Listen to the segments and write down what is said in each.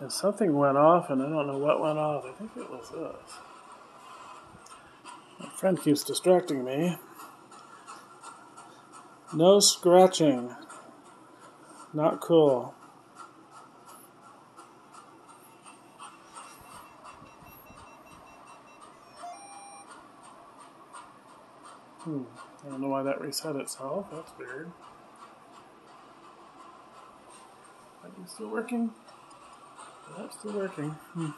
And something went off, and I don't know what went off. I think it was this. My friend keeps distracting me. No scratching. Not cool. Hmm. I don't know why that reset itself. That's weird. Are you still working? That's still working. Hmm.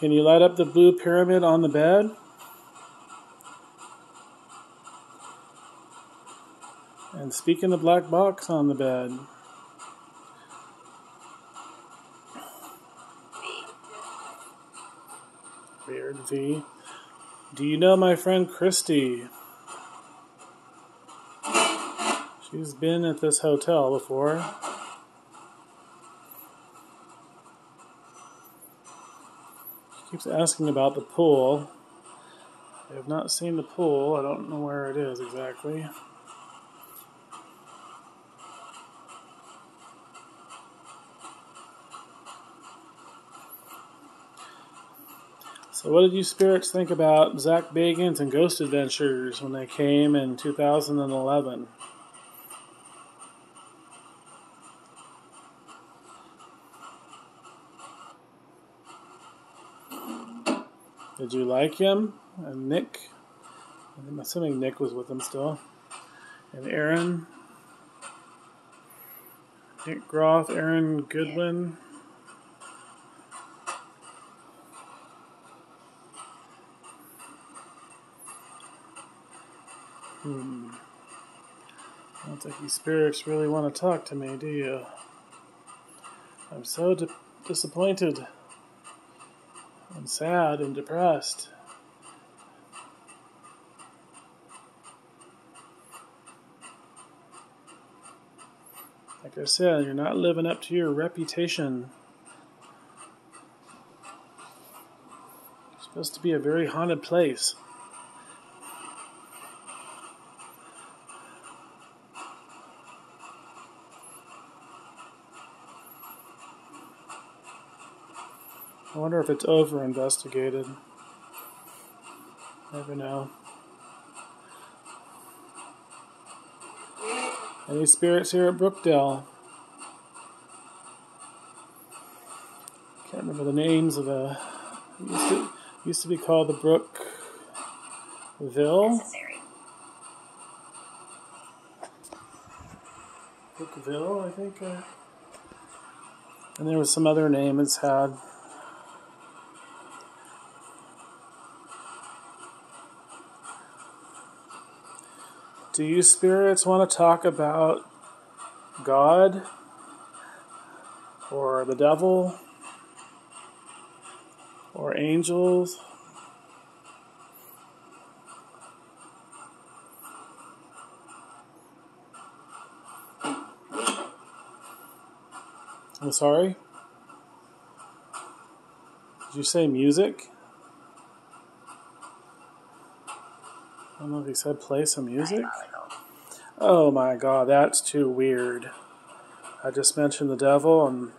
Can you light up the blue pyramid on the bed? And speak in the black box on the bed. Weird V. Do you know my friend Christy? She's been at this hotel before. Keeps asking about the pool. I have not seen the pool. I don't know where it is exactly. So, what did you spirits think about Zak Bagans and Ghost Adventures when they came in 2011? Did you like him? And Nick? I'm assuming Nick was with him still. And Aaron? Nick Groff, Aaron Goodwin. Hmm. I don't think you spirits really want to talk to me, do you? I'm so di- disappointed sad and depressed. Like I said, you're not living up to your reputation. It's supposed to be a very haunted place. I wonder if it's over investigated. Never know. Any spirits here at Brookdale? Can't remember the names of the. Used to, used to be called the Brookville. Necessary. Brookville, I think. Uh, and there was some other name it's had. Do you spirits want to talk about God or the devil or angels? I'm sorry? Did you say music? I don't know if he said play some music. Oh my god, that's too weird. I just mentioned the devil and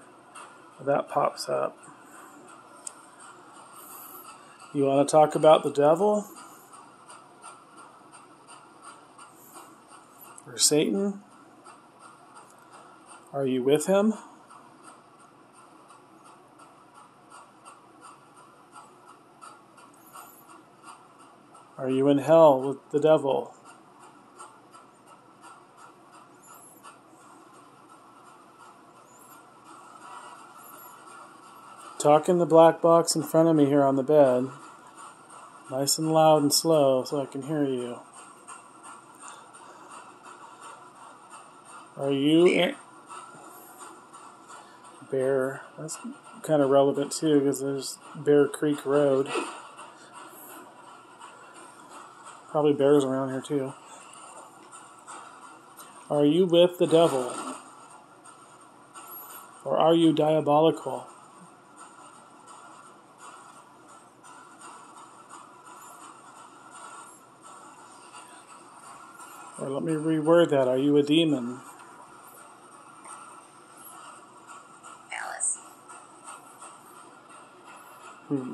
that pops up. You want to talk about the devil? Or Satan? Are you with him? Are you in hell with the devil? Talk in the black box in front of me here on the bed. Nice and loud and slow so I can hear you. Are you in- Bear? That's kind of relevant too because there's Bear Creek Road. Probably bears around here too. Are you with the devil? Or are you diabolical? Or let me reword that. Are you a demon? Alice. Hmm.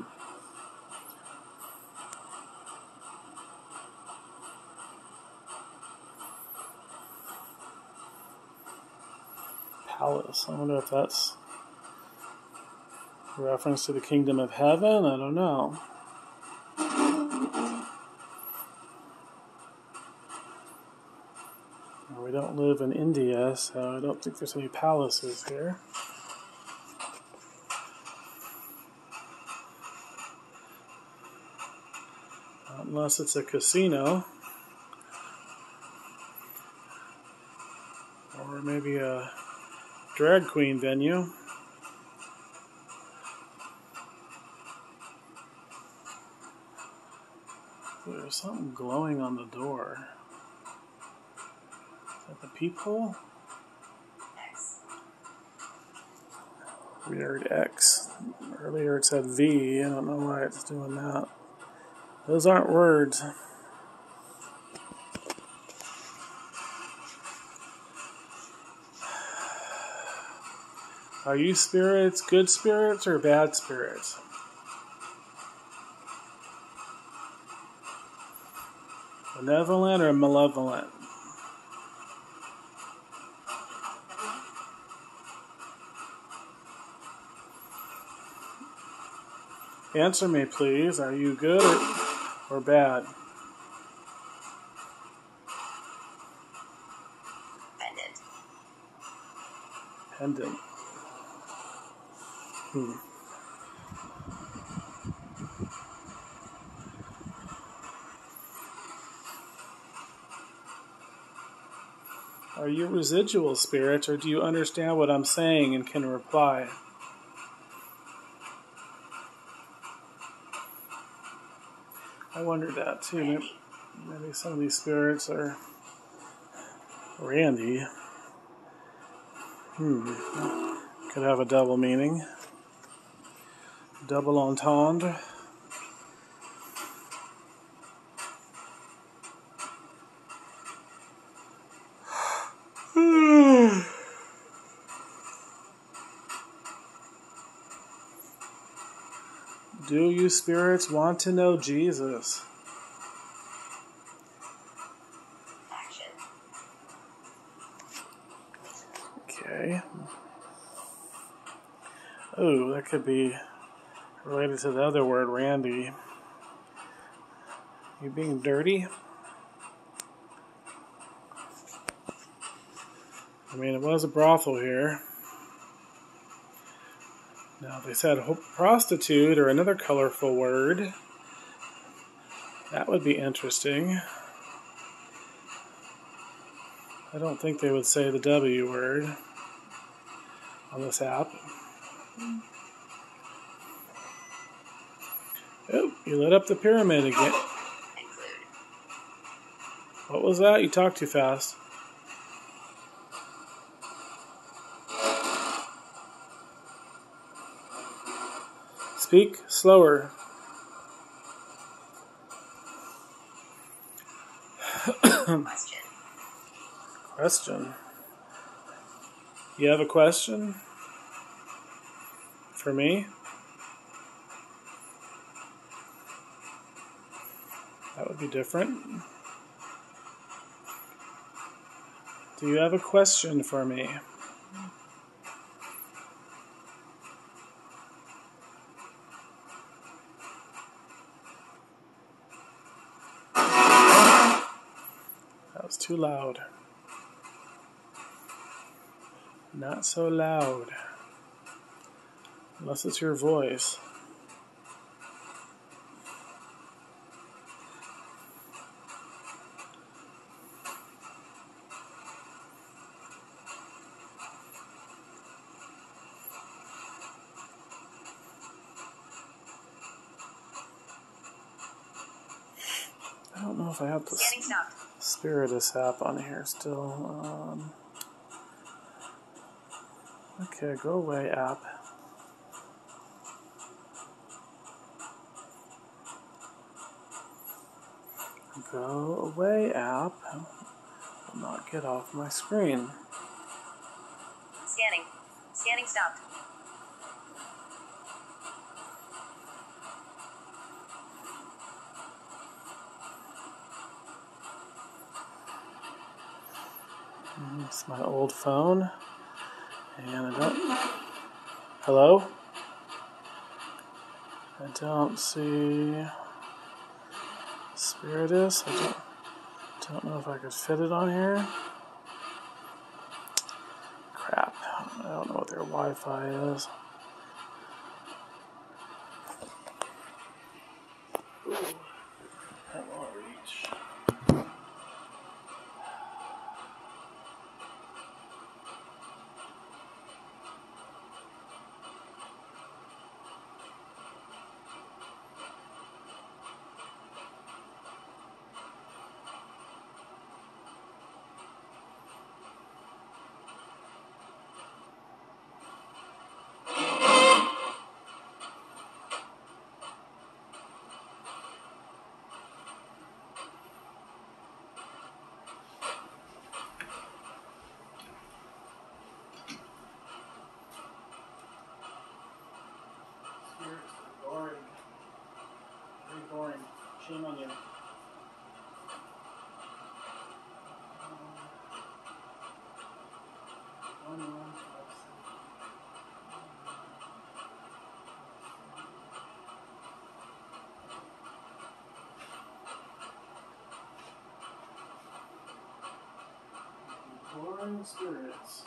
I wonder if that's a reference to the kingdom of heaven. I don't know. We don't live in India, so I don't think there's any palaces here. Unless it's a casino. Or maybe a drag queen venue. There's something glowing on the door. Is that the peephole? Weird X. Earlier it said V. I don't know why it's doing that. Those aren't words. Are you spirits good spirits or bad spirits? Benevolent or malevolent? Answer me, please. Are you good or, or bad? Pendant. Pendant. Hmm. Are you residual spirits, or do you understand what I'm saying and can reply? I wonder that too. Maybe, maybe some of these spirits are Randy. Hmm. Could have a double meaning. Double entendre. Do you spirits want to know Jesus? Okay. Oh, that could be related to the other word, Randy. You being dirty? I mean, it was a brothel here. Now, they said prostitute or another colorful word. That would be interesting. I don't think they would say the W word on this app. Oh, you lit up the pyramid again. What was that? You talked too fast. Speak slower. Question. Question. You have a question for me? That would be different. Do you have a question for me? That was too loud. Not so loud. Unless it's your voice. If I have the. Spiritus app on here still. Um, okay, go away, app. Go away, app. Will not get off my screen. Scanning. Scanning stopped. It's my old phone. And I don't. Hello? I don't see Spiritus. I don't, don't know if I could fit it on here. Crap. I don't know what their Wi Fi is. Boring. Shame on you. Boring spirits.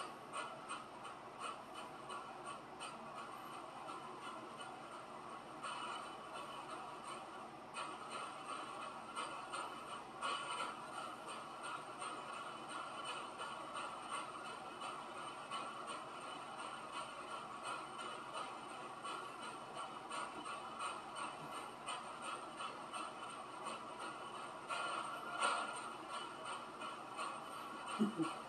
What?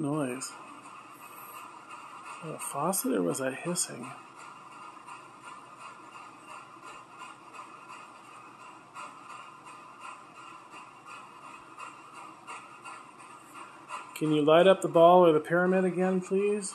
noise? Was that a faucet or was that hissing? Can you light up the ball or the pyramid again, please?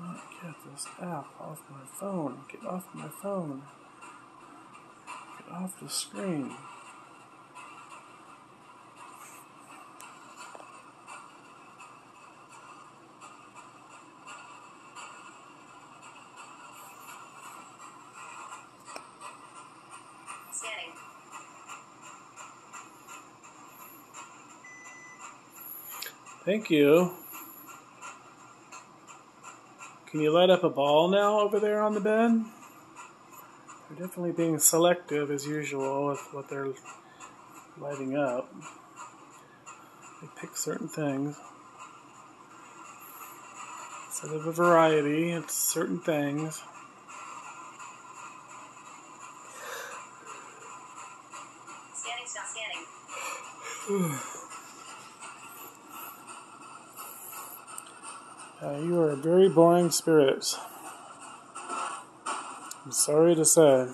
Oh, Get this app off my phone. Get off my phone. Get off the screen. Thank you. Can you light up a ball now over there on the bed? They're definitely being selective as usual with what they're lighting up. They pick certain things. Instead of a variety, it's certain things. Scanning, stop scanning. Uh, you are a very boring spirits. I'm sorry to say.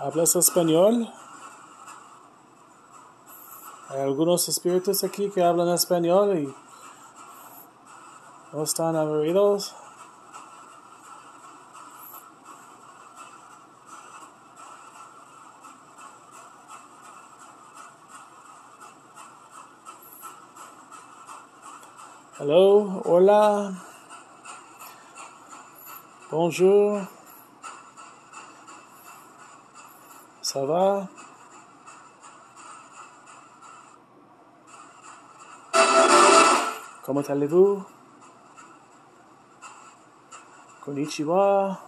¿Hablas español? Hay algunos espíritus aquí que hablan español y no están aburridos. Hello, hola, bonjour, ça va? Comment allez-vous? Konnichiwa.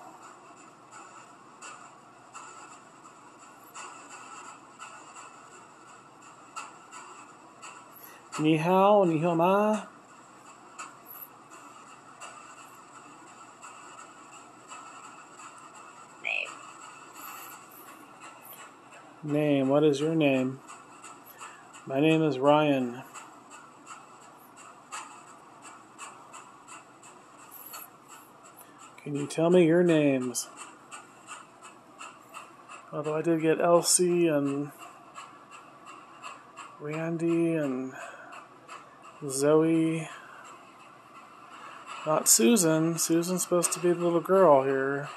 Ni hao, ni hao ma. Name, what is your name? My name is Ryan. Can you tell me your names? Although I did get Elsie and Randy and Zoe. Not Susan. Susan's supposed to be the little girl here.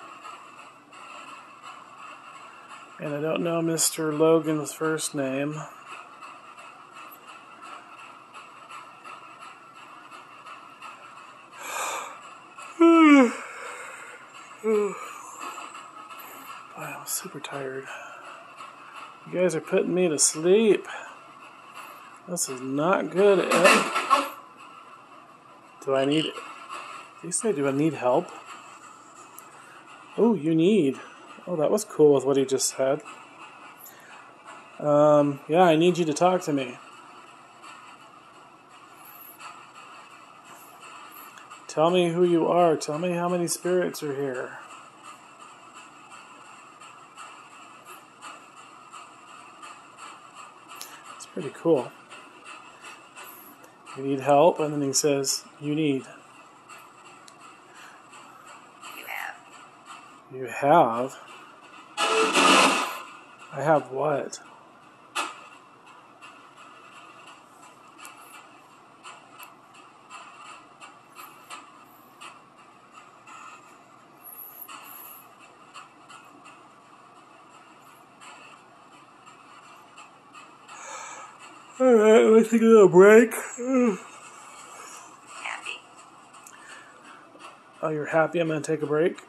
And I don't know Mr. Logan's first name. Boy, I'm super tired. You guys are putting me to sleep. This is not good. Do I need. They say, do I need help? Oh, you need. Oh, that was cool with what he just said. Um, yeah, I need you to talk to me. Tell me who you are. Tell me how many spirits are here. It's pretty cool. You need help, and then he says, You need. You have. You have. I have what? Alright, let's take a little break. Happy. Oh, you're happy I'm going to take a break?